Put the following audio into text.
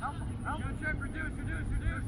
Help, help. Reduce, reduce, reduce.